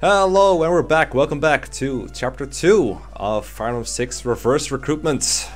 Hello, and we're back. Welcome back to Chapter 2 of Emblem 6 Reverse Recruitment.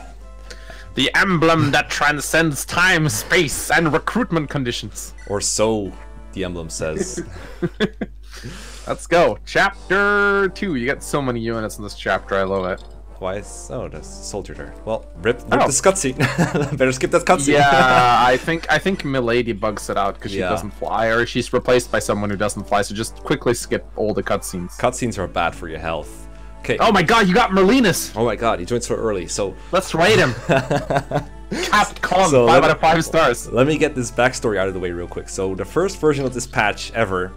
The emblem that transcends time, space, and recruitment conditions. Or so the emblem says. Let's go. Chapter 2. You get so many units in this chapter. I love it. Why is... Oh, there's a soldier there. Well, rip, rip Oh. this cutscene. Better skip that cutscene. Yeah, I think I think Milady bugs it out because she Yeah. doesn't fly, or she's replaced by someone who doesn't fly. So just quickly skip all the cutscenes. Cutscenes are bad for your health. Okay. Oh my god, you got Merlinus! Oh my god, he joined so early. So, Let's rate him. Cap Con, So five out of five stars. let me get this backstory out of the way real quick. So, the first version of this patch ever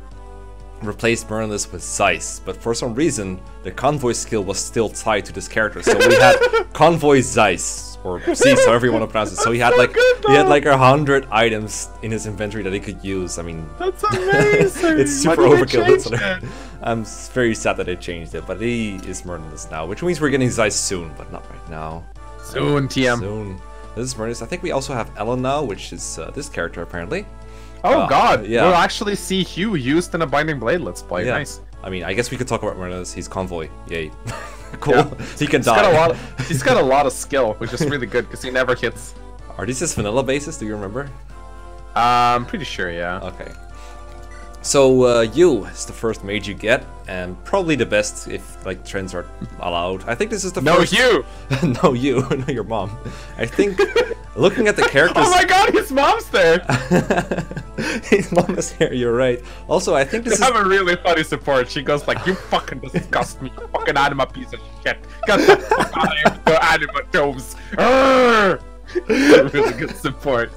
replaced Merlinus with Zeiss, but for some reason, the convoy skill was still tied to this character. So we had convoy Zeiss, or Zeiss, however you want to pronounce it. So he had so like good, he had like a hundred items in his inventory that he could use. I mean, That's amazing. it's super did overkill. That's what I- it? I'm very sad that they changed it, but he is Merlinus now, which means we're getting Zeiss soon, but not right now. Soon, TM. Soon. This is Merlinus. I think we also have Ellen now, which is uh, this character apparently. Oh Uh, god, yeah. we'll actually see Hugh used in a Binding Blade Let's Play. Yeah. Nice. I mean, I guess we could talk about Merlinus. He's convoy. Yay. cool. Yeah. He can He's got die. a lot. Of, he's got a lot of skill, which is really good because he never hits. Are these his vanilla bases? Do you remember? Uh, I'm pretty sure, yeah. Okay. So uh, Hugh is the first mage you get, and probably the best if like trends are allowed. I think this is the no, first. Hugh. no, you, no, your mom. I think looking at the characters. Oh my god, his mom's there. His mom is here. You're right. Also, I think this They is. have a really funny support. She goes like, "You fucking disgust me, you fucking anima piece of shit. Get the fuck out of your anima tomes." Really good support.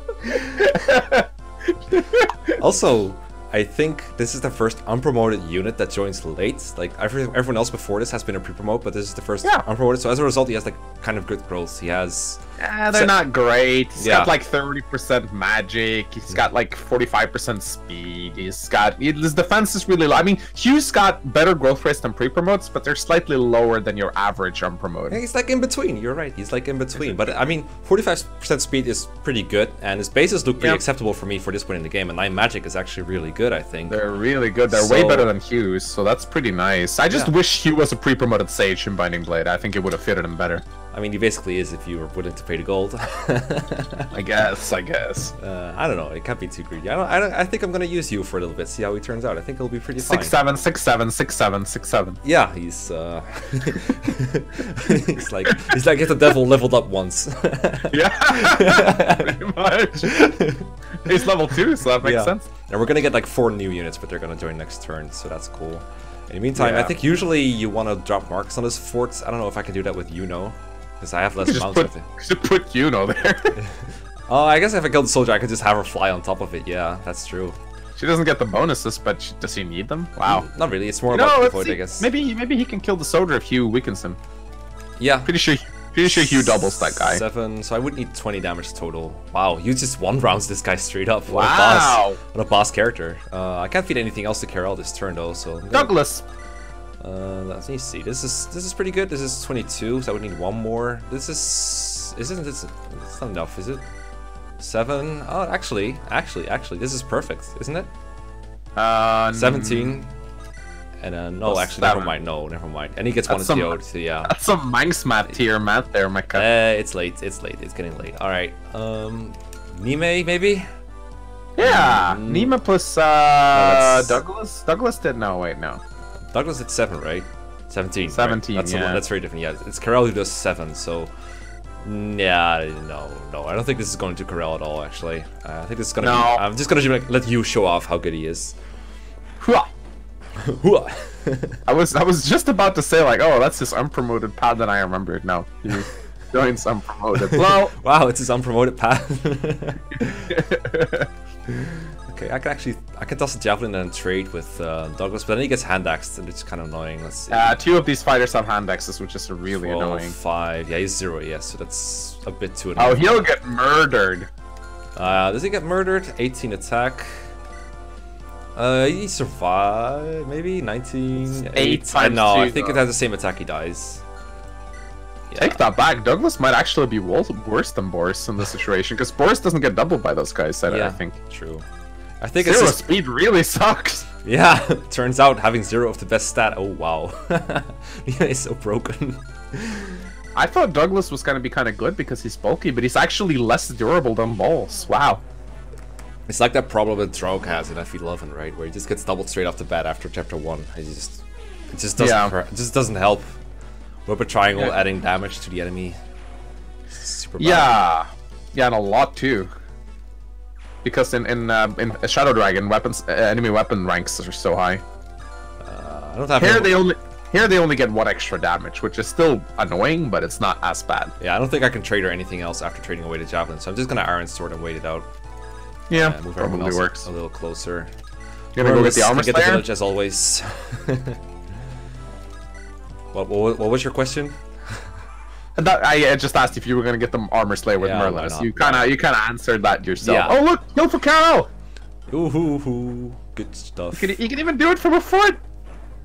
Also, I think this is the first unpromoted unit that joins late. Like every, everyone else before this has been a pre-promote, but this is the first Yeah. unpromoted. So as a result, he has like kind of good growth. He has Ah, they're So- not great. He's Yeah. got like 30% magic. He's got like 45% speed. He's got his defense is really low. I mean, Hugh's got better growth rates than pre-promotes, but they're slightly lower than your average unpromoted. He's like in between. You're right. He's like in between. But I mean, 45% speed is pretty good, and his bases look pretty Yeah. acceptable for me for this point in the game. And 9 magic is actually really good, I think. They're really good. They're way better than Hugh's, so that's pretty nice. I just Yeah. wish Hugh was a pre-promoted Sage in Binding Blade. I think it would have fitted him better. I mean, he basically is if you were willing to pay the gold. I guess. I guess. uh, I don't know. It can't be too greedy. I don't. I, don't, I think I'm gonna use you for a little bit. See how he turns out. I think he'll be pretty fine. Six seven, six seven, six seven, six seven. Yeah, he's uh, he's like he's like if the devil leveled up once. Yeah, pretty much. He's level two, so that makes Yeah. sense. And we're gonna get like four new units, but they're gonna join next turn, so that's cool. In the meantime, I think usually you want to drop marks on his forts. I don't know if I can do that with you, Yuno, because I have less just mounts put, with it. just put Yuno there. Oh, I guess if I kill the soldier, I could just have her fly on top of it. Yeah, that's true. she doesn't get the bonuses, but she, does he need them? Wow. Not really. It's more You about the void. I guess. Maybe maybe he can kill the soldier if Hugh weakens him. Yeah. Pretty sure pretty sure Hugh doubles that guy. Seven. So I would need 20 damage total. Wow, you just one rounds this guy straight up. What a boss. What a boss character. Uh, I can't feed anything else to Karel this turn though, so. I'm gonna- Douglas. Uh, let me see. This is this is pretty good. This is 22, so I would need one more. This is isn't this? It's not enough, is it? Seven. Oh, actually, actually, actually, this is perfect, isn't it? Uh, 17. And uh, no, Plus actually, never mind. No, never mind. And he gets That's one TO'd, so yeah. That's some Manxmat tier math there, Mekkah. Uh, it's late. It's late. It's getting late. All right. Um, Niime maybe. yeah, mm. Niime plus uh, that's- Douglas. Douglas did no wait no. Douglas at seven, right? Seventeen. right? 17, That's one. yeah. That's very different. Yeah, it's Karel who does seven. So, yeah, no, no. I don't think this is going to Karel at all. Actually, uh, I think this is gonna. No. Be, I'm just gonna like, let you show off how good he is. I was I was just about to say like, oh, that's this unpromoted pad that I remembered. No, he joins unpromoted. Well, wow, it's his unpromoted path. okay, I can actually I can toss a javelin and trade with uh, Douglas, but then he gets hand axed, and it's kind of annoying. Let's see. uh, two of these fighters have hand axes, which is really 12, annoying. Five. Yeah, he's zero. Yes, so that's a bit too annoying. Oh, he'll get murdered. Uh, does he get murdered? 18 attack. Uh, he survived, maybe 19. eight I times know. I think it has the same attack. He dies. Yeah. Take that back. Douglas might actually be worse than Boris in this situation because Boris doesn't get doubled by those guys. I, I think. True. I think it's Zero just, speed really sucks. yeah. Turns out having zero of the best stat. Oh wow, is so broken. I thought Douglas was gonna be kind of good because he's bulky, but he's actually less durable than Balls. Wow. It's like that problem that Draug has in FE11, right? Where he just gets doubled straight off the bat after chapter one. He just, it just doesn't, Yeah. it just doesn't help. Triangle Yeah. adding damage to the enemy. Super bad. Yeah, yeah, and a lot too. Because in in um, in Shadow Dragon, weapons uh, enemy weapon ranks are so high. Uh, I don't have. Here any- they only here they only get one extra damage, which is still annoying, but it's not as bad. Yeah, I don't think I can trade or anything else after trading away the javelin, so I'm just gonna Iron Sword and wait it out. Yeah, Uh, move probably works. a little closer. You're gonna go get the armor get the village as always. what, what, what was your question? That, I uh, just asked if you were gonna get the armor slayer with Yeah. You kind of you kind of answered that yourself. Yeah. Oh look, kill for Karel. Ooh, hoo, hoo. good stuff. You can, you can even do it from a foot.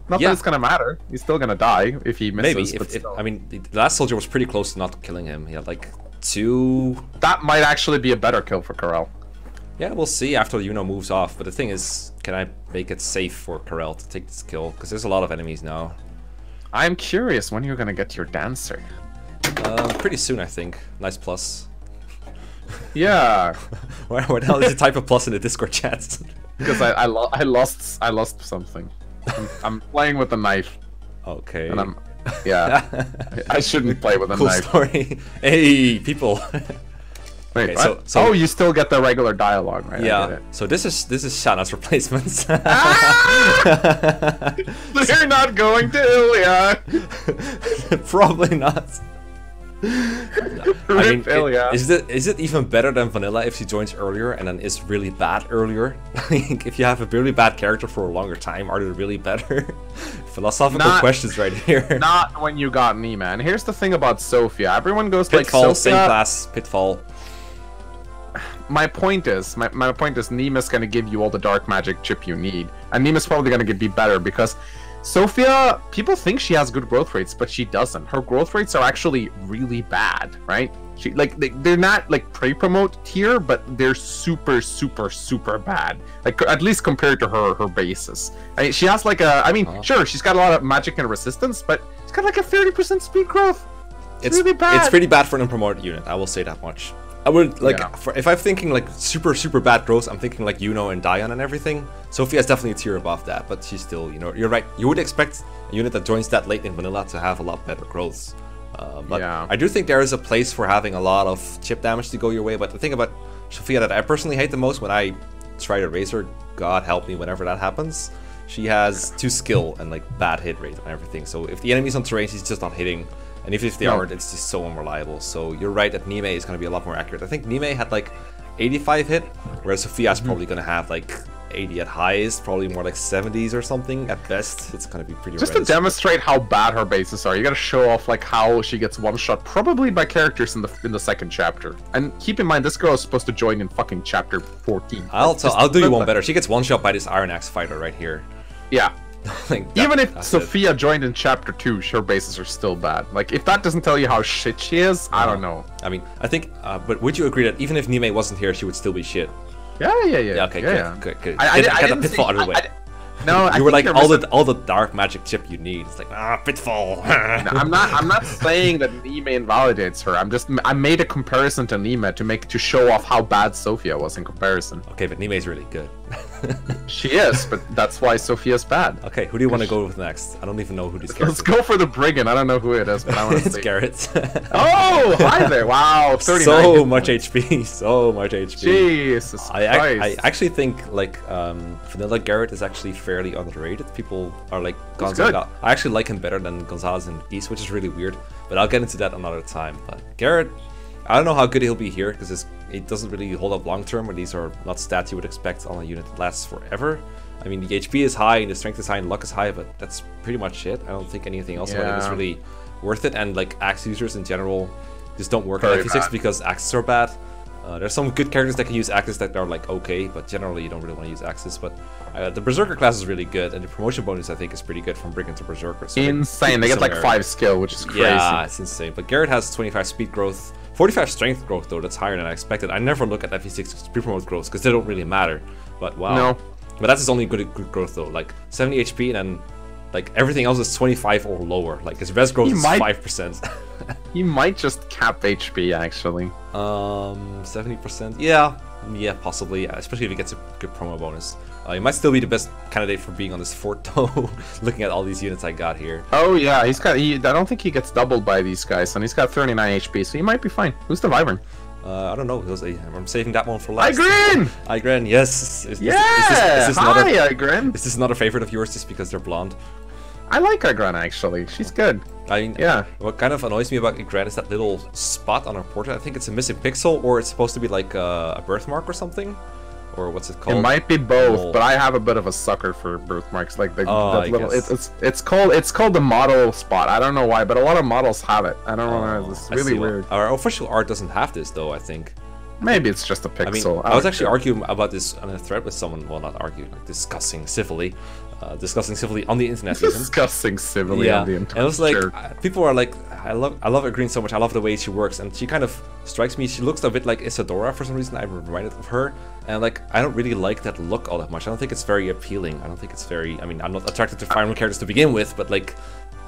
Not Yeah. that it's gonna matter. He's still gonna die if he misses. Maybe. but If, if. I mean, the last soldier was pretty close to not killing him. He had like two. that might actually be a better kill for Karel. Yeah, we'll see after Yuno moves off. But the thing is, can I make it safe for Karel to take this kill? Because there's a lot of enemies now. I'm curious when you're gonna get your dancer. Um, pretty soon, I think. Nice plus. Yeah, where the hell is the type of plus in the Discord chat? because I I, lo- I lost I lost something. I'm, I'm playing with a knife, okay. and I'm yeah. I shouldn't play with a cool knife. story. hey, people. Wait, Okay, so- so- oh, you still get the regular dialogue, right? Yeah. So this is this is Shanna's replacements. ah! They're not going to Ilya. Probably not. I mean, is it is it even better than Vanilla if she joins earlier and then is really bad earlier? Like, if you have a really bad character for a longer time, are they really better? Philosophical Not- questions right here. Not when you got Niime. And here's the thing about Sophia. Everyone goes Pitfall, like same Sophia. class, Pitfall. My point is, my, my point is, Niime's gonna give you all the dark magic chip you need, and Niime's probably gonna get be better because Sophia. People think she has good growth rates, but she doesn't. Her growth rates are actually really bad, right? She like they, they're not like pre-promote tier, but they're super, super, super bad. Like at least compared to her her bases. I mean, she has like a. I mean, Uh-huh. sure, she's got a lot of magic and resistance, but she's got like a thirty percent speed growth. It's really bad. It's pretty bad for an unpromoted unit. I will say that much. I would like Yeah. for, if I'm thinking like super super bad growth. I'm thinking like Yuno and Dayan and everything. Sophia Sophia's definitely a tier above that, but she's still you know you're right. You would expect a unit that joins that late in vanilla to have a lot better growth. Uh, but Yeah. I do think there is a place for having a lot of chip damage to go your way. But the thing about Sophia that I personally hate the most when I try to raise her, God help me whenever that happens. She has two skill and like bad hit rate and everything. So if the enemy's on terrain, she's just not hitting. And even if they aren't, it's just so unreliable. So you're right that Niime is going to be a lot more accurate. I think Niime had like 85 hit, whereas Sophia's Mm-hmm. probably going to have like 80 at highest, probably more like 70s or something at best. It's going to be pretty Just to demonstrate how bad her bases are, you gotta show off like how she gets one shot, probably by characters in the in the second chapter. And keep in mind, this girl is supposed to join in fucking chapter 14. I'll tell, I'll do you one better. She gets one shot by this Iron Axe fighter right here. Yeah. Like, that- Even if that's it. Sophia joined in chapter 2, her bases are still bad. Like, if that doesn't tell you how shit she is, I don't know. I mean, I think, uh, but would you agree that even if Niime wasn't here, she would still be shit? Yeah, yeah, yeah. Yeah, okay, yeah, good, yeah. good, good. I, I, Get- I get the pitfall out of the way. I- I- no, I you were think like all the a- all the dark magic chip you need. It's like ah pitfall. I'm not. I'm not saying that Niime invalidates her. I'm just. I made a comparison to Niime to make to show off how bad Sophia was in comparison. okay, but Niime's really good. She is, but that's why Sophia's bad. okay, who do you want to go with next? I don't even know who these Let's go for the brigand. I don't know who it is, but I want to it's see. Garrett. Oh, hi there! Wow, 39 so much points. HP. So much HP. Jesus I, I Christ! actually think like um, Vanilla Garrett is actually fairly underrated. People are like good. I actually like him better than Gonzales and Geese, which is really weird. But I'll get into that another time. But Garrett, I don't know how good he'll be here because it doesn't really hold up long term. Or these are not stats you would expect on a unit that lasts forever. I mean, the HP is high and the strength is high and luck is high, but that's pretty much it. I don't think anything else about him is really worth it. And like axe users in general just don't work Very on FE6 because axes are bad. Uh, there's some good characters that can use axes that are like okay, but generally you don't really want to use axes. But uh, the Berserker class is really good, and the promotion bonus I think is pretty good from Brigand to Berserker. So Insane. They get like five skill, which is crazy. Yeah, it's insane. But Garrett has 25 speed growth, 45 strength growth though. That's higher than I expected. I never look at FE6 pre-promote growth because they don't really matter. But wow. No. But that's his only good, good growth though. Like 70 HP and then like everything else is 25 or lower. Like his res growth He is might- 5%. He might just cap HP actually. um, 70%. Yeah, yeah, possibly. Yeah, especially if he gets a good promo bonus. Uh, he might still be the best candidate for being on this fort though. looking at all these units I got here. Oh yeah, he's got. He, I don't think he gets doubled by these guys, and he's got 39 HP, so he might be fine. Who's the Wyvern? Uh, I don't know. I'm saving that one for last. Igrene! Igrene, yes. Is, is- Yeah! Is, this, is, this not Hi, a, Igrene. is this not a favorite of yours just because they're blonde? I like Igrene actually. She's good. I mean, Yeah. What kind of annoys me about Igrene is that little spot on her portrait. I think it's a missing pixel, or it's supposed to be like a, a birthmark or something, or what's it called? It might be both, Mole. but I have a bit of a sucker for birthmarks. Like the, Oh, the I little, guess. it's, it's called it's called the model spot. I don't know why, but a lot of models have it. I don't know. Oh, It's really weird. Our official art doesn't have this, though. I think. Maybe it's just a pixel. I mean, I was actually arguing about this on a thread with someone. Well, not arguing, like discussing civilly, uh, discussing civilly on the internet. even. discussing civilly yeah, on the internet. and it was like Sure. uh, people are like, I love, I love her green so much. I love the way she works, and she kind of strikes me. She looks a bit like Isadora for some reason. I'm reminded of her, and like I don't really like that look all that much. I don't think it's very appealing. I don't think it's very. I mean, I'm not attracted to Fire Emblem characters to begin with, but like.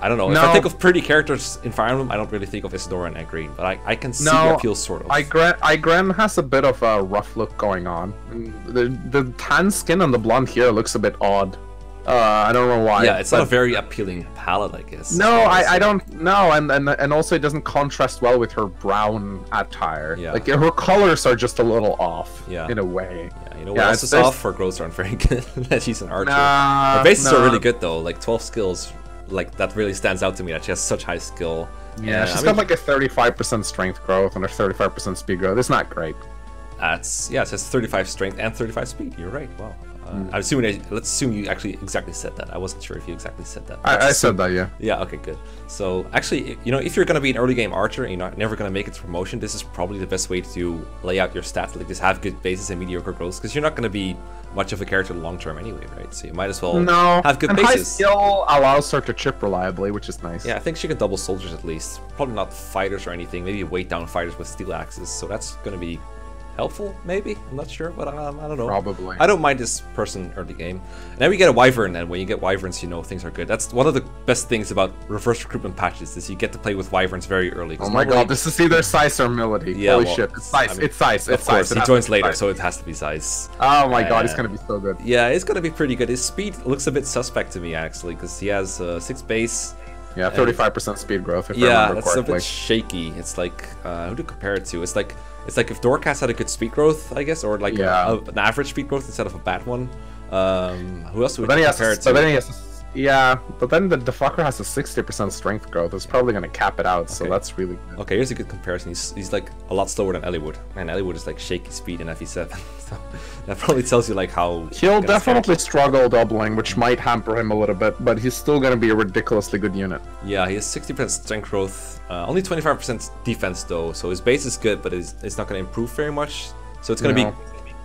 I don't know. No. If I think of pretty characters in Fire Emblem, I don't really think of Isadora and Green, but I, I can see the No, appeal sort of. Igrene, Igrene has a bit of a rough look going on. The the tan skin and the blonde hair looks a bit odd. Uh, I don't know why. yeah, it's not a very appealing palette, I guess. No, I, I don't know, and, and and also it doesn't contrast well with her brown attire. Yeah. Like her colors are just a little off. Yeah. In a way. Yeah, you know what Yeah, else it's- is off? Her growths aren't very good. that she's an archer. Nah, Her bases are really good though. Like 12 skills, like that really stands out to me. That she has such high skill. Yeah, she's she's got like a 35% strength growth and a 35% speed growth. It's not great. That's yeah, it says 35 strength and 35 speed. You're right. Wow. Uh. I'm assuming. I- Let's assume you actually exactly said that. I wasn't sure if you exactly said that. I, I said that, yeah. Yeah. Okay. Good. So actually, you know, if you're gonna be an early game archer and you're not never gonna make it to promotion, this is probably the best way to lay out your stats. Like just have good bases and mediocre growth, because you're not gonna be much of a character long term anyway, right? So you might as well No, have good and high bases. skill allows her to chip reliably, which is nice. Yeah, I think she can double soldiers at least. Probably not fighters or anything. Maybe weight down fighters with steel axes. So that's gonna be helpful, maybe. I'm not sure, but um, I don't know. Probably. I don't mind this person early game. And then we get a wyvern, and when you get wyverns, you know things are good. That's one of the best things about reverse recruitment patches is you get to play with wyverns very early. Oh my normally- god, this is either Zeiss or Milady. Yeah, Holy well, shit, it's Zeiss, I mean, it's Zeiss, Of it's course, it he joins later, Zeiss. so it has to be Zeiss. Oh my god, he's Uh, gonna be so good. Yeah, it's gonna be pretty good. His speed looks a bit suspect to me actually, because he has uh, six base. Yeah, 35% speed growth if I Yeah, remember that's a bit shaky. It's like uh, who to compare it to? It's like it's like if Dorcas had a good speed growth, I guess, or like Yeah. a- an average speed growth instead of a bad one. Um, who else would But then we he has, compare it but to? then he has, yeah, but then the, the fucker has a 60% strength growth. It's probably gonna cap it out, so that's really good. Okay, here's a good comparison. He's, he's like a lot slower than Ellwood, and Ellwood is like shaky speed in FE7. so that probably tells you like how He'll definitely struggle doubling, which might hamper him a little bit, but he's still gonna be a ridiculously good unit. Yeah, he has 60% strength growth, uh, only 25% defense though, so his base is good, but it's, it's not going to improve very much. So it's going to No. be,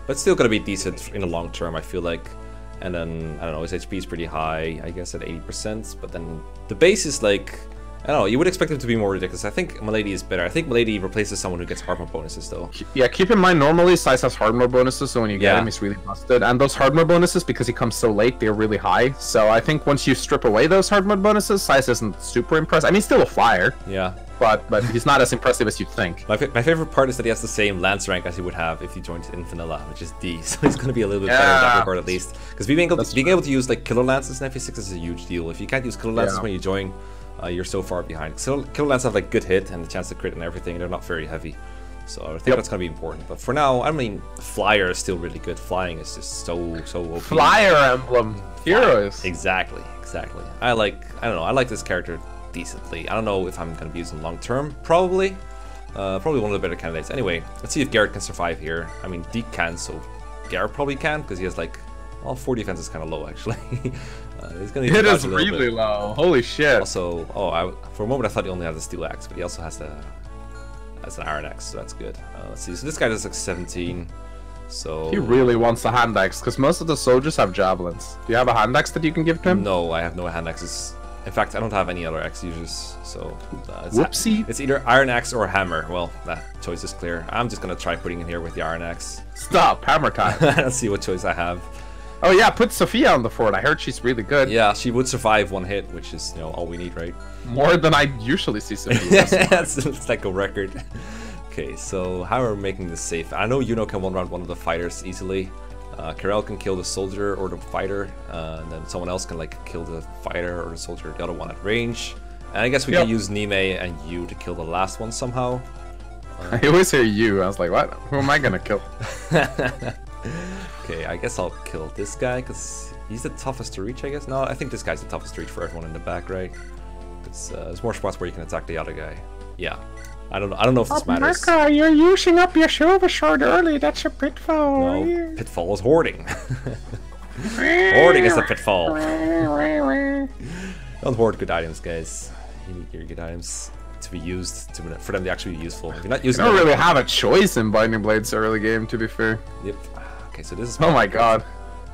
but still going to be decent in the long term, I feel like. And then, I don't know, his HP is pretty high, I guess at 80%, but then the base is like, I don't know, you would expect him to be more ridiculous. I think Milady is better. I think Milady replaces someone who gets hard mode bonuses though. Yeah, keep in mind, normally Zeiss has hard mode bonuses, so when you get Yeah. him, he's really busted. And those hard mode bonuses, because he comes so late, they're really high. So I think once you strip away those hard mode bonuses, Zeiss isn't super impressed. I mean, he's still a flyer, Yeah. But but he's not as impressive as you'd think. My, fa- my favorite part is that he has the same lance rank as he would have if he joined in vanilla, which is D. So he's going to be a little bit better in that Yeah. regard at least. Because being able That's being able to use like killer lances in FE6 is a huge deal. If you can't use killer lances Yeah. when you join, uh, you're so far behind. So killer lances have like good hit and the chance to crit and everything. They're not very heavy. So I think Yep. that's going to be important. But for now, I mean, flyer is still really good. Flying is just so so OP. Flyer emblem heroes. Exactly, exactly. I like, I don't know, I like this character decently. I don't know if I'm gonna be using long term. Probably, uh, probably one of the better candidates. Anyway, let's see if Garrett can survive here. I mean, Deke can, so Garrett probably can because he has like, well, four defense is kind of low actually. uh, he's gonna to is really bit. low. Holy shit. Also, oh, I, for a moment I thought he only had the steel axe, but he also has the, has an iron axe, so that's good. Uh, let's see. So this guy does like 17. So He really wants the hand axe because most of the soldiers have javelins. Do you have a hand axe that you can give to him? No, I have no hand axes In fact, I don't have any other axe users, so uh, it's, Whoopsie. it's either iron axe or hammer. Well, that choice is clear. I'm just gonna try putting in here with the iron axe. Stop, hammer time. Let's see what choice I have. oh yeah, put Sophia on the fort. I heard she's really good. Yeah, she would survive one hit, which is you know all we need, right? More than I usually see Sophia. that's, that's like a record. Okay, so how are we making this safe? I know Yuno can one round one of the fighters easily. Uh, Karel can kill the soldier or the fighter, uh, and then someone else can like kill the fighter or the soldier, the other one at range. And I guess we Yep. can use Niime and you to kill the last one somehow. I always hear you. I was like, what? Who am I gonna kill? Okay, I guess I'll kill this guy because he's the toughest to reach. I guess no, I think this guy's the toughest to reach for everyone in the back, right? It's, uh, there's more spots where you can attack the other guy. Yeah, I don't know. I don't know if this oh, matters. you're using up your silver sword early. That's a pitfall. No, pitfall is hoarding. hoarding is a pitfall. Don't hoard good items, guys. You need your good items to be used to, for them to actually be useful. If you're not You don't them, really have a choice in Binding Blades early game, to be fair. Yep. Okay, so this is. Oh my god.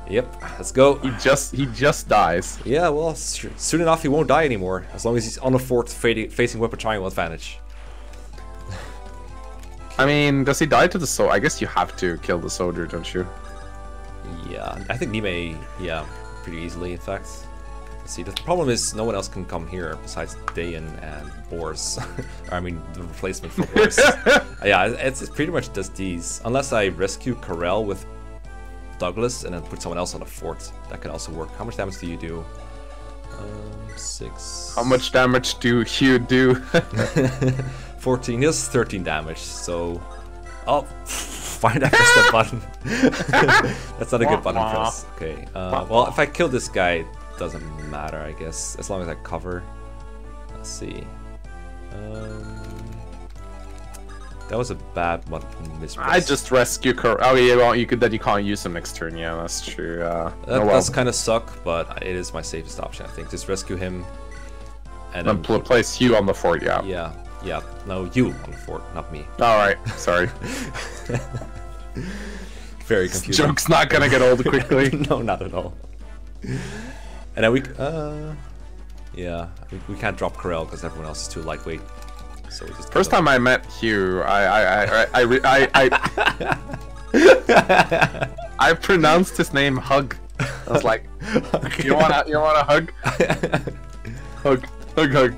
Yep. Let's go. He just he just dies. Yeah, well, soon enough he won't die anymore, as long as he's on the fort fa- facing weapon triangle advantage. I mean, does he die to the soul? I guess you have to kill the soldier, don't you? Yeah, I think Niime, yeah, pretty easily, in fact. Let's see, the problem is no one else can come here besides Dayan and Boris. I mean, the replacement for Boris. yeah, it's, it's pretty much just these. Unless I rescue Karel with Douglas and then put someone else on the fort. That could also work. How much damage do you do? Um, six. How much damage do you do? 14. He does 13 damage, so. Oh, fine, I pressed that button. That's not a good button press. Okay, uh, well, if I kill this guy, it doesn't matter, I guess, as long as I cover. Let's see. Um, that was a bad one. mispress. I just rescue Cor- Oh yeah, well you could that you can't use him next turn. Yeah, that's true. Uh, That oh, well. does kind of suck, but it is my safest option, I think. Just rescue him. And Then then. pl- place Hugh on the fort. Yeah. Yeah, yeah. No, you on the fort, not me. All right. Sorry. Very confusing. Joke's not gonna get old quickly. no, not at all. And then we, uh, yeah, we, we can't drop Karel because everyone else is too lightweight. So we just First time I met Hugh, I I I I I, I, I, I pronounced his name Hug. I was like, you wanna you wanna hug? Hug, hug, hug.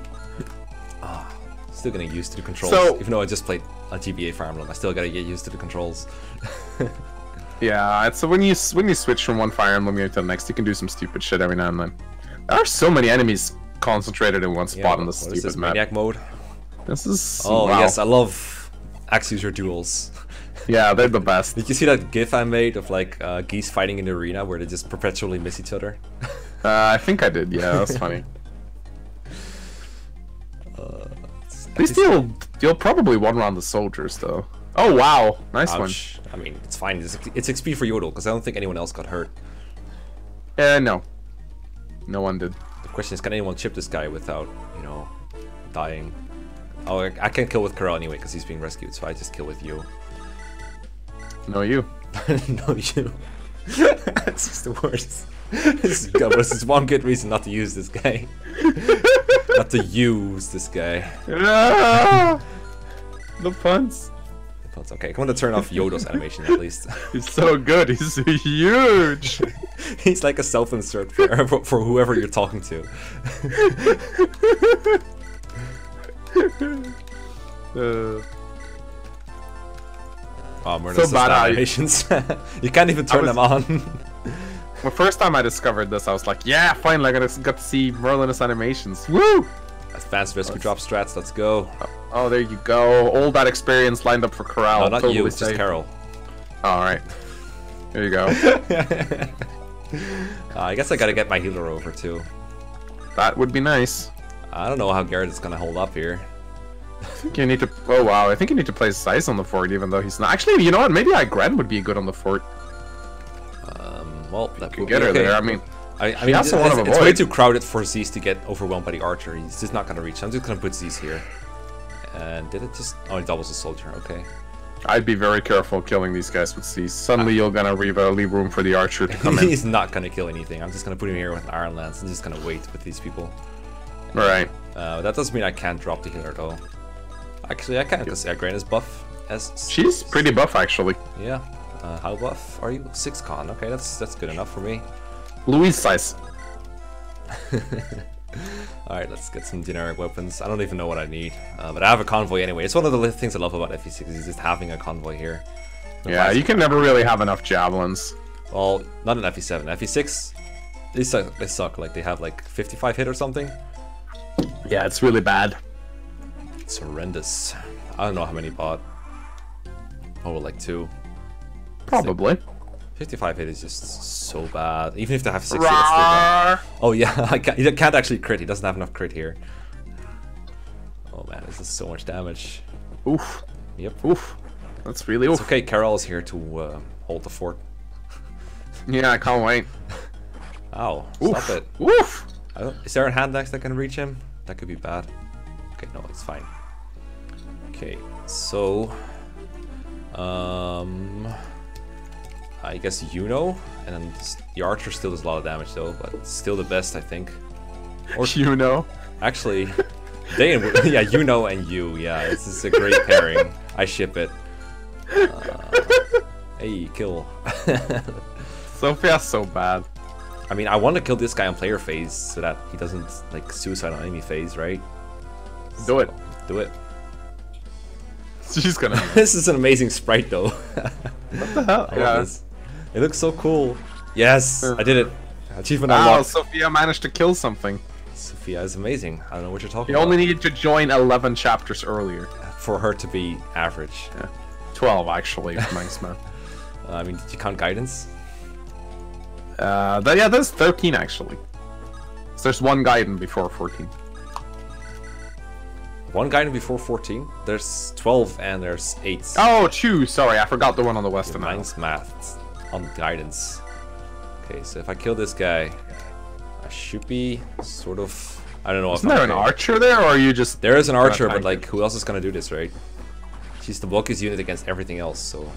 Still getting used to the controls. So- even though I just played a GBA Fire Emblem, I still gotta get used to the controls. Yeah, so when you when you switch from one Fire Emblem game to the next, you can do some stupid shit every now and then. There are so many enemies concentrated in one Yeah, spot on what this is stupid this, map. Maniac mode? This is Oh wow. yes, I love axe user duels. yeah, they're the best. Did you see that GIF I made of like uh, geese fighting in the arena where they just perpetually miss each other? Uh, I think I did. Yeah, that's funny. At least you'll you'll probably one round the soldiers though. Oh wow, nice one. I mean, it's fine. It's, it's XP for Yodel because I don't think anyone else got hurt. Yeah, no, no one did. The question is, can anyone chip this guy without, you know, dying? Oh, I, I can't kill with Karel anyway because he's being rescued, so I just kill with you. No, you. no, you. That's just the worst. this, is, God, this is one good reason not to use this guy. Not to use this guy. The Ah! the puns. Okay. Come on to turn off Yodo's animation at least. He's so good. He's huge. he's like a self-insert for, for, whoever you're talking to. Uh, Oh, So bad you- animations. you can't even turn was- them on. The first time I discovered this, I was like, yeah, finally I got to, see Merlin's animations. Woo! Advanced rescue drop strats. Let's go. Oh, there you go. All that experience lined up for Karel. No, not totally you. It's just. Karel. All right. There you go. Uh, I guess I gotta get my healer over too. that would be nice. I don't know how Garrett is gonna hold up here. I think you need to. Oh wow, I think you need to play Zeiss on the fort, even though he's not. Actually, you know what? Maybe Igrene would be good on the fort. Well, that Can get her okay. there. I mean, I, I mean, it's, to wanna it's way too crowded for Zeiss to get overwhelmed by the archer. He's just not gonna reach. I'm just gonna put Zeiss here. And did it just? Oh, he doubles the soldier. Okay. I'd be very careful killing these guys with Siege. Suddenly, you're gonna leave, uh, leave room for the archer to come in. He's not gonna kill anything. I'm just gonna put him here with an iron lance and just gonna wait with these people. Right. Uh, that doesn't mean I can't drop the healer though. Actually, I can because Igrene is buff. As She's pretty buff actually. yeah. Uh, how buff are you? Six con. Okay, that's that's good enough for me. Louise size. All right, let's get some generic weapons. I don't even know what I need, uh, but I have a convoy anyway. It's one of the things I love about FE6 is just having a convoy here. Yeah, you can never really have enough javelins. Well, not in FE7. FE6, they suck. They suck. Like they have like 55 hit or something. Yeah, it's really bad. It's horrendous. I don't know how many bought. Oh, like two. Probably. 55 hit is just so bad. Even if they have 60, it's still bad. Oh yeah, I can't, he can't actually crit. He doesn't have enough crit here. Oh man, this is so much damage. Oof. Yep. Oof. That's really oof. It's okay, Karel is here to uh, hold the fort. Yeah, I can't wait. Ow, Oof. stop it. Oof. I don't, is there a hand axe that can reach him? That could be bad. Okay, no, it's fine. Okay, so... Um... I guess Yuno, and the archer still does a lot of damage though, but still the best, I think. Or You know. actually, they and yeah, Yuno and you, yeah, this is a great pairing. I ship it. Uh, hey, kill. Sophia's so bad. I mean, I want to kill this guy on player phase so that he doesn't like suicide on enemy phase, right? Do it. Do it. She's gonna. this is an amazing sprite, though. what the hell? I this. It looks so cool. Yes, I did it. Achievement Wow, unlocked. Sophia managed to kill something. Sophia is amazing. I don't know what you're talking about. You only needed to join 11 chapters earlier. For her to be average. 12, actually, thanks, man. Uh, I mean, did you count gaidens? Uh, that, yeah, that's 13, actually. So there's one Gaiden before 14. One gaidens before 14. There's 12 and there's 8. Oh, two, sorry, I forgot the one on the Western. Mine's math on gaidens. Okay, so if I kill this guy, I should be sort of. I don't know Isn't if there I'm an okay. archer there, or are you just... There is an archer, but like, who else is gonna do this, right? She's the bulkiest unit against everything else, so.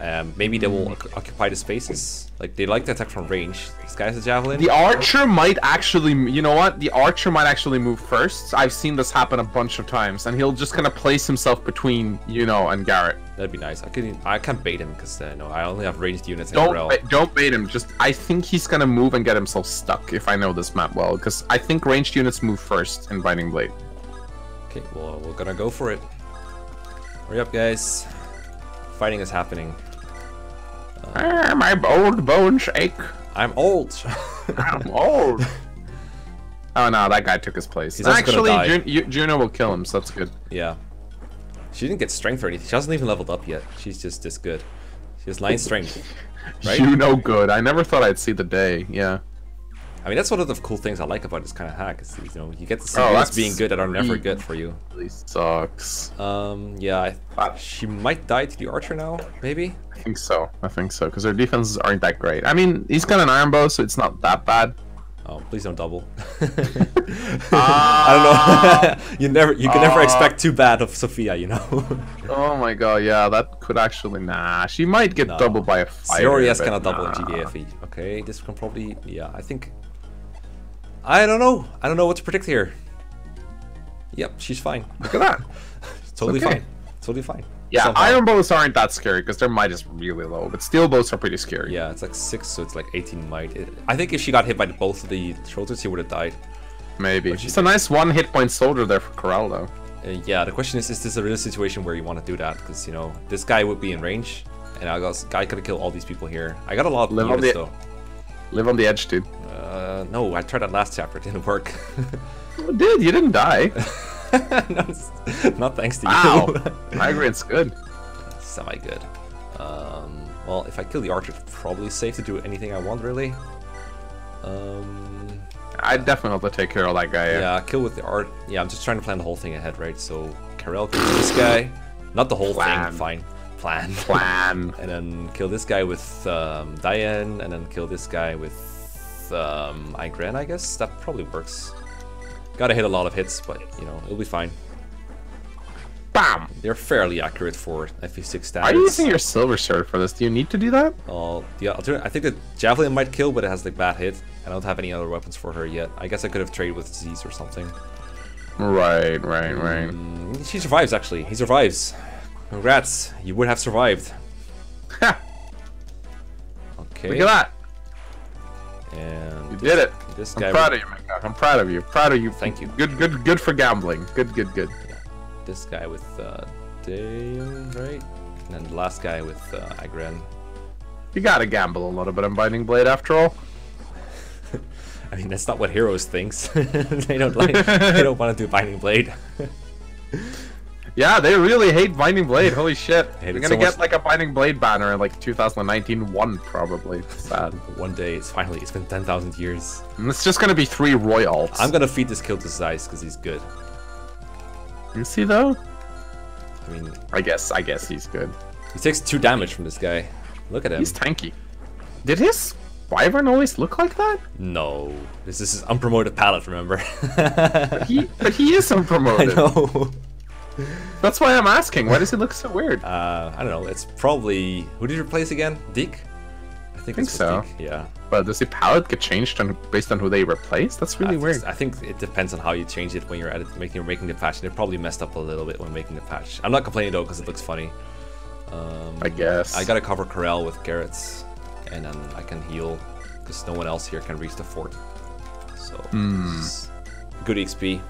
Um, maybe they will occupy the spaces. Like, they like to attack from range. This guy's a javelin. The archer might actually, you know what? The archer might actually move first. I've seen this happen a bunch of times, and he'll just kind of place himself between, you know, and Garrett. That'd be nice. I could. I can't bait him because uh, no, I only have ranged units in Don't ba- don't bait him. Just I think he's gonna move and get himself stuck if I know this map well, because I think ranged units move first in Binding Blade. Okay, well, we're gonna go for it. Hurry up, guys. Fighting is happening. Ah, my old bones ache. I'm old. I'm old. oh no, that guy took his place. He's Actually. Jun- Ju- Juno will kill him, so that's good. yeah. She didn't get strength or anything. She hasn't even leveled up yet. She's just this good. She has nine strength. Right? Juno good. I never thought I'd see the day. Yeah. I mean, that's one of the cool things I like about this kind of hack. Is you know you get to see Oh, that's being good that are never good for you. Really sucks. Um, yeah, I, she might die to the archer now. Maybe. I think so. I think so because their defenses aren't that great. I mean, he's got an iron bow, so it's not that bad. Oh, please don't double. Ah. I don't know. you never, you can never Ah. expect too bad of Sophia, you know. Oh my god, yeah, that could actually nah. She might get No. doubled by a fighter. Sirius cannot double in nah. GDFE. Okay, this can probably, yeah, I think. I don't know. I don't know what to predict here. Yep, she's fine. Look at that. Totally okay. fine. Totally fine. Yeah, Somehow. iron bows aren't that scary because their might is really low, but steel bows are pretty scary. Yeah, it's like six, so it's like 18 might. It- I think if she got hit by both of the shoulders, she would have died. maybe. It's a nice one hit point soldier there for Karel though. Uh, yeah, the question is, is this a real situation where you want to do that? Because, you know, this guy would be in range, and I got, guy could have killed all these people here. I got a lot of Live units, the- though. Live on the edge, dude. Uh, no, I tried that last chapter, it didn't work. You did. You didn't die. no, not thanks to Wow. you. Migrant's good. Semi good. Um, well, if I kill the archer, it's probably safe to do anything I want, really. Um, I definitely have to take care of that guy. Yeah. yeah, kill with the art. Yeah, I'm just trying to plan the whole thing ahead, right? So, Karel kills this guy. Not the whole Plan. thing, fine. Plan. Plan. and then kill this guy with um, Dayan, and then kill this guy with um, Igrene, I guess. That probably works. Gotta hit a lot of hits, but, you know, it'll be fine. Bam. They're fairly accurate for FE6 standards. Are you using your silver sword for this? Do you need to do that? Uh, the alter- I think the javelin might kill, but it has like bad hit, I don't have any other weapons for her yet. I guess I could have traded with Z's or something. Right, right, right. Mm, she survives, actually. He survives. Congrats. You would have survived. Okay. Look at that. And You this- did it. This I'm proud of you, Mika. I'm proud of you. Proud of you. Thank you. Good, good, good for gambling. Good, good, good. this guy with uh, Dale, right? And then the last guy with uh, Igrene. You gotta gamble a little bit on Binding Blade after all. I mean, that's not what heroes thinks. they don't like. they don't want to do Binding Blade. Yeah, they really hate Binding Blade. Holy shit. We're gonna so get like a Binding Blade banner in like 2019 one probably. Sad. One day, it's finally. It's been ten thousand years. And it's just gonna be three Royals. I'm gonna feed this kill to Zeiss because he's good. You see though? I mean, I guess. I guess he's good. he takes two damage from this guy. Look at him. He's tanky. Did his Wyvern always look like that? No, this is his unpromoted palette. Remember? but, He, but he is unpromoted. I know. That's why I'm asking. Why does he look so weird? Uh, I don't know. It's probably who did you replace again? Deke. I think, Think so. Deke. Yeah. But does the palette get changed on, based on who they replace? That's really I, weird. I think it depends on how you change it when you're edit making making the patch. They probably messed up a little bit when making the patch. I'm not complaining though because it looks funny. Um, I guess. I gotta cover Karel with Garrett's, and then I can heal because no one else here can reach the fort. So is good XP.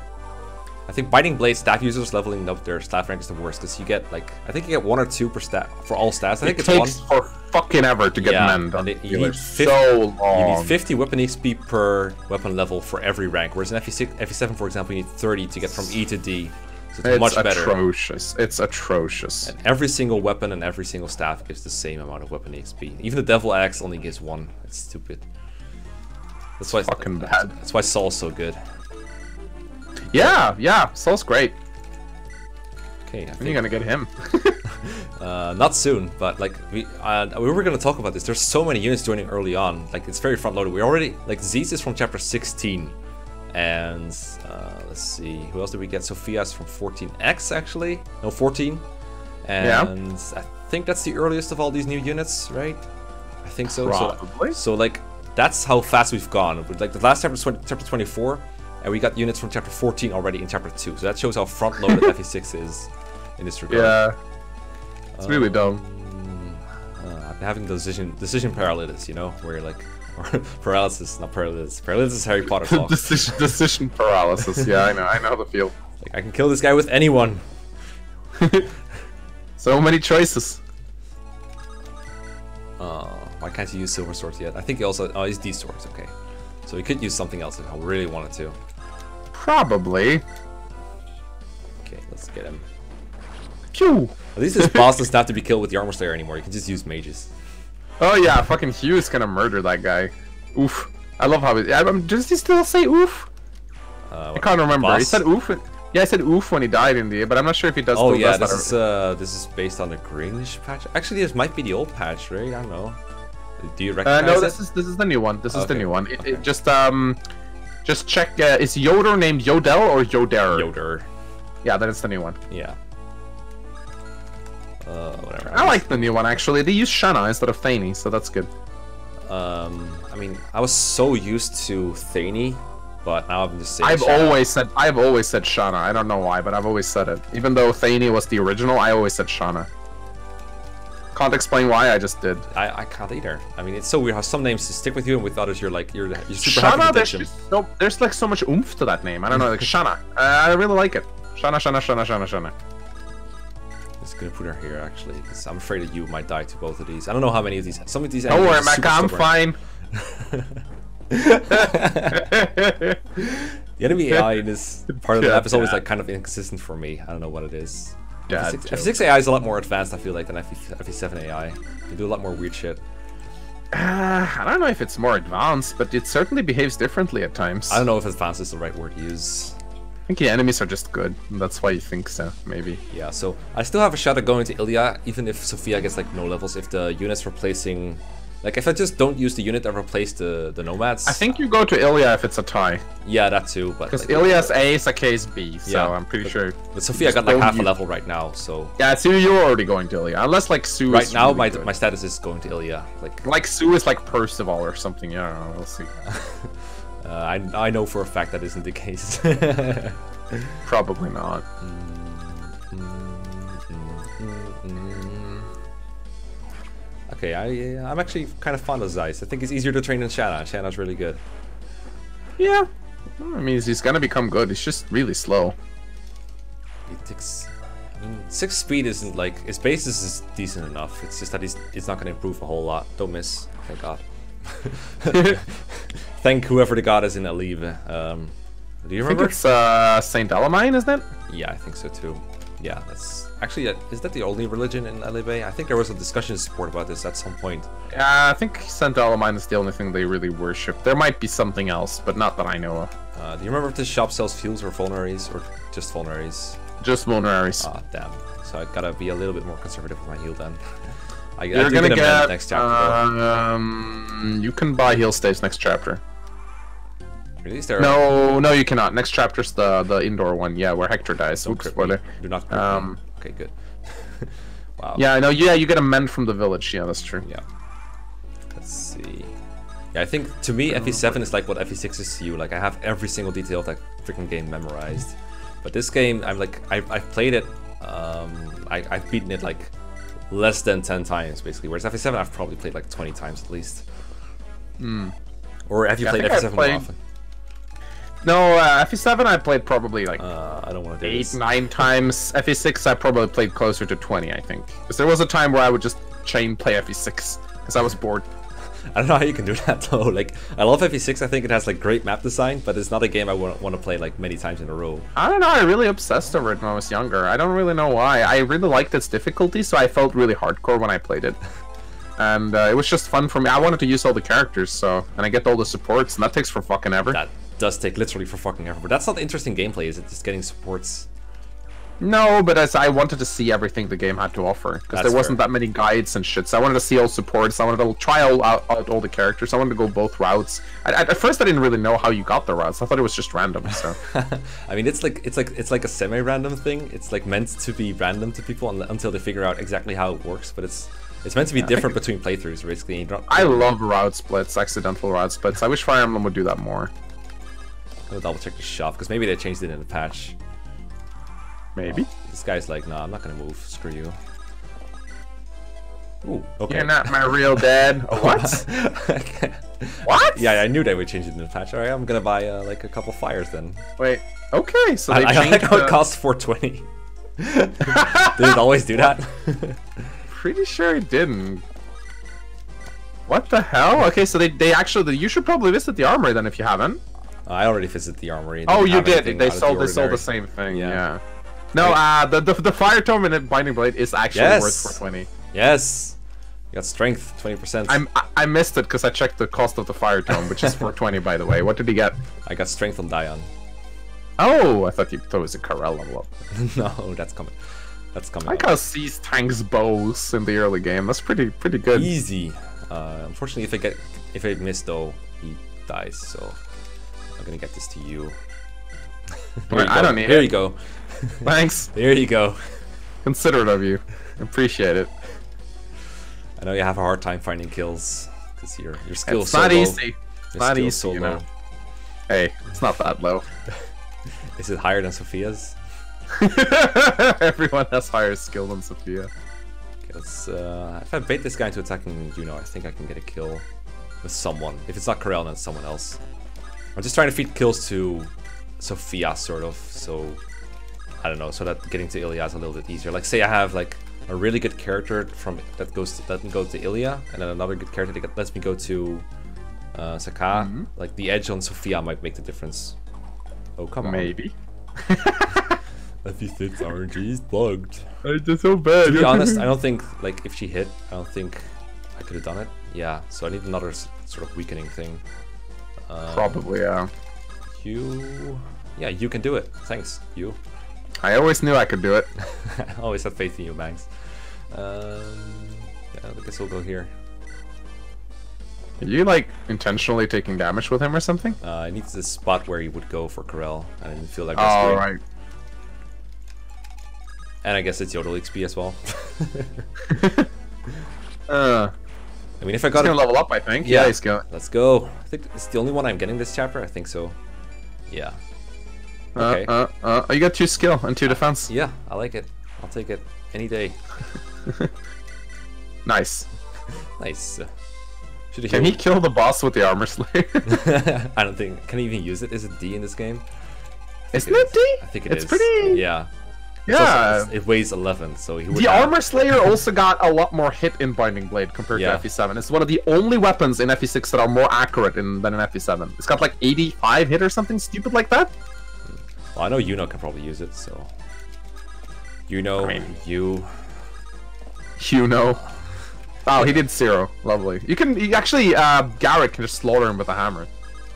I think Binding Blade staff users leveling up their staff rank is the worst because you get like I think you get one or two per stat for all stats. I think it it's one. takes for fucking ever to get Yeah, on it- you need fif- so You need 50 weapon XP per weapon level for every rank, whereas in FE6, FE7, for example, you need 30 to get from E to D. So it's, It's much better. It's atrocious. It's atrocious. And every single weapon and every single staff gives the same amount of weapon XP. Even the Devil Axe only gives one. It's stupid. That's why It's Fucking that's, bad. That's why Saul's so good. Yeah, yeah. Soul's great. Okay, I When are you think gonna get him? uh, not soon, but like we uh, we were gonna talk about this. There's so many units joining early on. Like it's very front loaded. We already like Zeiss is from chapter 16, and uh, let's see who else did we get? Sophia's from 14x actually, no 14, and Yeah. I think that's the earliest of all these new units, right? I think so. So- Probably. So, like that's how fast we've gone. Like the last chapter, 20, chapter 24, and we got units from chapter 14 already in chapter 2. So that shows how front loaded FE6 is in this regard. yeah. It's really dumb. Uh, I'm having decision decision paralysis, you know, where you're like paralysis, not paralysis. Paralysis is Harry Potter talk. decision, decision paralysis. Yeah, I know. I know the feel. like, I can kill this guy with anyone. So many choices. Uh, why can't you use silver swords yet? I think he also oh he's D swords, okay. So he could use something else if I really wanted to. Probably. Okay, let's get him. Pew. At least this boss doesn't have to be killed with the armor slayer anymore. You can just use mages. Oh yeah, fucking Hugh is gonna murder that guy. Oof. I love how it. I'm, does he still say oof? Uh, I can't remember. He said oof. Yeah, I said oof when he died in the, but I'm not sure if he does. Oh yeah, this is uh this is based on the Greenish patch. Actually, this might be the old patch, right? I don't know. Do you Uh, recognize no, it? this is this is the new one. This is the new one. It, okay. it just um, just check. Uh, is Yoder named Yodel or Yoder? Yoder. Yeah, then it's the new one. Yeah. Uh, whatever. I like the new one actually. They use Shanna instead of Thany, so that's good. Um, I mean, I was so used to Thany, but now I'm just saying. I've Shanna. always said I've always said Shanna. I don't know why, but I've always said it. Even though Thany was the original, I always said Shanna. Can't explain why. I just did. I, I can't either. I mean, it's so weird how some names stick with you, and with others you're like you're you're super happy to there's just so there's like so much oomph to that name. I don't know, like Shanna. Uh, I really like it. Shanna, Shanna, Shanna, Shanna, Shanna. Just gonna put her here actually, because I'm afraid that you might die to both of these. I don't know how many of these. Some of these. Don't worry, Mekkah, I'm fine. The enemy AI in this part of the Yeah, map is always yeah. like kind of inconsistent for me. I don't know what it is. Yeah, F6, joke. F6 AI is a lot more advanced, I feel like, than FE, FE7 AI. They do a lot more weird shit. Uh, I don't know if it's more advanced, but it certainly behaves differently at times. I don't know if advanced is the right word to use. I think the enemies are just good. That's why you think so, maybe. Yeah, so I still have a shot at going to Ilya, even if Sophia gets like no levels. If the units replacing Like if I just don't use the unit and replace the the nomads. I think you go to Ilya if it's a tie. Yeah, that too. But Because like, Ilya's A, case B, so Yeah, I'm pretty but- sure. But Sophia got like half a level right now, so Yeah, so you're already going to Ilya. Unless like Sue right is now really my good. my status is going to Ilya. Like Like Sue is like Percival or something. Yeah, I don't know, we'll see. uh, I I know for a fact that isn't the case. Probably not. Okay, I I'm actually kind of fond of Zeiss. I think he's easier to train than Shanna. Shanna's really good. Yeah. I mean, he's gonna become good. He's just really slow. He takes. I mean, six speed isn't like his basis is decent enough. It's just that he's it's not going to improve a whole lot. Don't miss. Thank God. Thank whoever the god is in Elibe. Um, do you I think remember? it's uh, Saint Elimine, isn't it? Yeah, I think so too. Yeah, that's actually is that the only religion in Elibe? I think there was a discussion support about this at some point. Yeah, I think Saint Elimine is the only thing they really worship. There might be something else, but not that I know of. Uh, do you remember if this shop sells fuels or vulneraries or just vulneraries? Just Vulneraries. Ah, damn. So I gotta be a little bit more conservative with my heal then. I, I You're do gonna get next chapter. um, you can buy heal stays next chapter. Really? Is there No, no, you cannot. Next chapter's the the indoor one. Yeah, where Hector dies. Oops, spoiler. Do not. Um, Okay, good. wow. Yeah, I know. Yeah, you get a mend from the village. Yeah, that's true. Yeah. Let's see. Yeah, I think to me FE7 is like what FE6 is to you. Like I have every single detail of that freaking game memorized. But this game, I'm like, I, I've played it. Um, I, I've beaten it like less than 10 times basically. Whereas FE7, I've probably played like 20 times at least. Mm. Or have you. Yeah, played FE7 more played- often? No, uh, FE7 I played probably like Uh, I don't want to do eight, this. nine times. FE6 I probably played closer to 20, I think. Because there was a time where I would just chain play FE6 because I was bored. I don't know how you can do that though. Like, I love FE6. I think it has like great map design, but it's not a game I want to play like many times in a row. I don't know, I really obsessed over it when I was younger. I don't really know why. I really liked its difficulty, so I felt really hardcore when I played it. And uh, it was just fun for me. I wanted to use all the characters, so and I get all the supports, and that takes for fucking ever. That does take literally for fucking ever. But that's not interesting gameplay, is it? Just getting supports. No, but as I wanted to see everything the game had to offer because there wasn't fair. that many guides and shit. So I wanted to see all supports. I wanted to try all out, out all the characters. I wanted to go both routes. I, at first, I didn't really know how you got the routes. I thought it was just random. So I mean, it's like it's like it's like a semi-random thing. It's like meant to be random to people until they figure out exactly how it works. But it's it's meant to be different between playthroughs, basically. I love route splits, accidental route splits. I wish Fire Emblem would do that more. I'm gonna double check the shop because maybe they changed it in the patch. Maybe. This guy's like, nah, I'm not gonna move. Screw you. Ooh, okay. You're not my real dad. Oh, what? what? yeah, I knew they would change it in the patch. All right, I'm gonna buy uh, like a couple fires then. Wait. Okay, so I, they I changed like how the- it costs 420. Did it always do that? Pretty sure it didn't. What the hell? Okay, so they, they actually you should probably visit the armory then if you haven't. I already visited the armory. It Oh, you did. They of sold they sold the same thing. Yeah. Yeah. No, uh, the, the the fire tome and Binding Blade is actually Yes. worth 420. Yes. You got strength, 20%. I'm I, I missed it because I checked the cost of the fire tome, which is 420 by the way. What did he get? I got strength on Dayan. Oh, I thought you thought it was a Karel level up. no, that's coming. That's coming. I got sees tanks bows in the early game. That's pretty pretty good. Easy. Uh, unfortunately, if I get if I miss though, he dies. So I'm gonna get this to you. Here you I go. don't need Here it. you go. Thanks, There you go. considerate of you. Appreciate it. I know you have a hard time finding kills because your your skill's It's so not low. easy. It's Your not easy, so you low. know. Hey, it's not that low. Is it higher than Sophia's? Everyone has higher skill than Sophia. Because uh, if I bait this guy into attacking Juno, I think I can get a kill with someone. If it's not Karel, then someone else. I'm just trying to feed kills to Sophia, sort of. So I don't know, so that getting to Ilia is a little bit easier. Like, say I have like a really good character from that goes to, that can go to Ilia, and then another good character that lets me go to uh, Sacae. Like the edge on Sophia might make the difference. Oh come on! Maybe. FE6 RNG is bugged. I did so bad. To be honest, I don't think like if she hit, I don't think I could have done it. Yeah, so I need another sort of weakening thing. Um, Probably, yeah. You, yeah, you can do it. Thanks, you. I always knew I could do it. I always had faith in you, Banks. Um, yeah, I guess we'll go here. Are you like intentionally taking damage with him or something? Uh, I need the spot where he would go for Karel. I didn't feel like that's Oh great. right. And I guess it's Yoder XP as well. Uh, I mean, if I got gonna it, level up, I think. Yeah. Yeah, he's going. let's go. I think it's the only one I'm getting this chapter. I think so. Yeah. Uh, Okay. uh, uh, oh, you got two skill and two defense. Yeah, I like it. I'll take it any day. Nice. Nice. Should Can he kill the boss with the armor slayer? I don't think. Can he even use it? Is it D in this game? Isn't it D? I think it it's is. pretty. Yeah. It's also- Yeah. it weighs 11, so he would The have- armor slayer also got a lot more hit in binding blade compared Yeah. to FE7. It's one of the only weapons in FE6 that are more accurate in, than in FE7. It's got like 85 hit or something stupid like that. Well, I know Juno can probably use it, so. You know, I mean- you. You know. Oh, he did zero. Lovely. You can you actually uh, Garret can just slaughter him with a hammer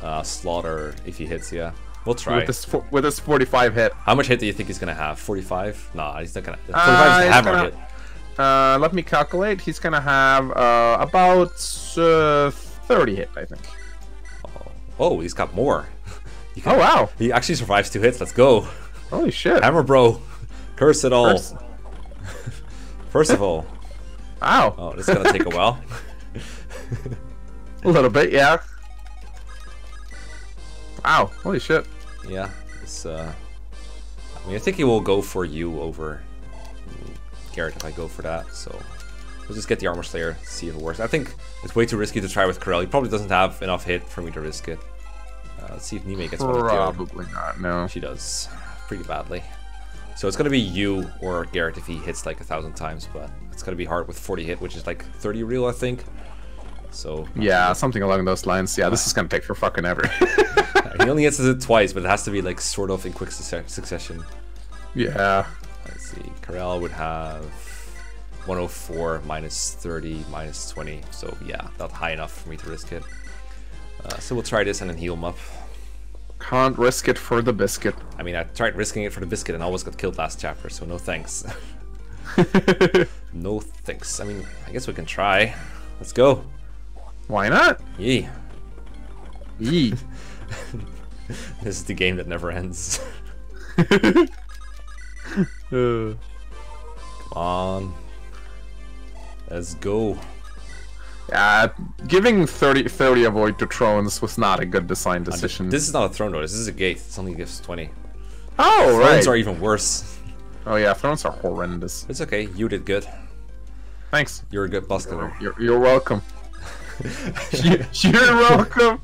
Uh, slaughter if he hits, yeah. We'll try. with this with this 45 hit. How much hit do you think he's gonna have? 45? Nah, he's not gonna. 45 Uh, is the hammer gonna- hit. Uh, let me calculate. He's gonna have uh, about uh, 30 hit, I think. Oh, he's got more. He Oh wow! He actually survives two hits. Let's go. Holy shit! Hammer bro. Curse it all. First- First of all. Wow. Oh, this is gonna take a while. A little bit, yeah. Wow! Holy shit! Yeah, it's uh I mean I think he will go for you over Garret if I go for that, so we'll just get the armor slayer, see if it works. I think it's way too risky to try with Karel. He probably doesn't have enough hit for me to risk it. Uh, let's see if Niime gets one killed. Probably not. No. She does pretty badly. So it's gonna be you or Garret if he hits like a thousand times, but it's gonna be hard with 40 hit, which is like 30 real, I think. So Yeah, something along those lines. Yeah, this is gonna take for fucking ever. he only hits it twice, but it has to be like sort of in quick succe- succession. yeah. Let's see. Karel would have 104 minus 30 minus 20. So yeah, not high enough for me to risk it. Uh, so we'll try this and then heal him up. Can't risk it for the biscuit. I mean, I tried risking it for the biscuit and almost got killed last chapter, so no thanks. no thanks. I mean, I guess we can try. Let's go. Why not? Yee. Yee. This is the game that never ends. Uh, Come on. Let's go. yeah, giving 30, 30 avoid to thrones was not a good design decision. This is not a throne door. This is a gate. This only gives 20. oh, Thrones right. are even worse. Oh yeah, thrones are horrendous. It's okay. You did good. Thanks. You're a good boss killer. You're, you're welcome. You- you're welcome.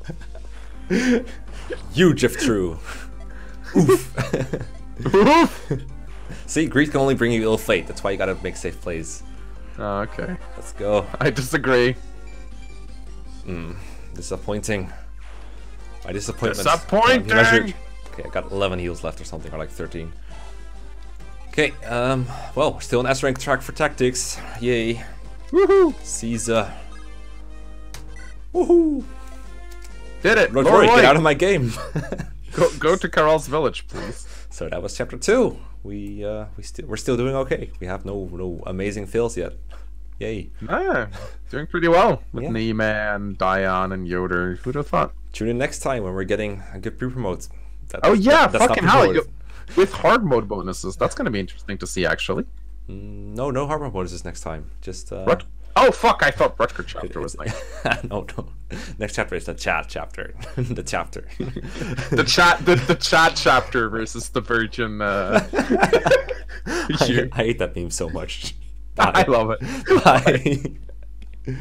You, Jeff True. Oof. Oof. See, Greed can only bring you ill fate. That's why you gotta make safe plays. Oh, okay. Let's go. I disagree. Disappointing. My disappointment. Disappointing! Measured- Okay, I got 11 heals left or something, or like 13. Okay, um, well, we're still an S rank track for tactics. Yay. Woohoo! Caesar. Woohoo! Did it! Roy, get out of my game. go, go to Karel's village, please. so that was chapter two. We uh, we still we're still doing okay. We have no no amazing fails yet. Yay! Ah, doing pretty well with Yeah. Niime and Dayan and Yoder. Who'd have thought? Tune in next time when we're getting a good pre-promote. That- Oh yeah, that- fucking hell! you- With hard mode bonuses, that's gonna be interesting to see actually. No, no hard mode bonuses next time. Just uh, oh fuck! I thought Rutger chapter was like no, no. Next chapter is the chat chapter. the chapter. the chat, the, the chat chapter versus the Virgin. Uh, I, I hate that meme so much. I love it. Bye.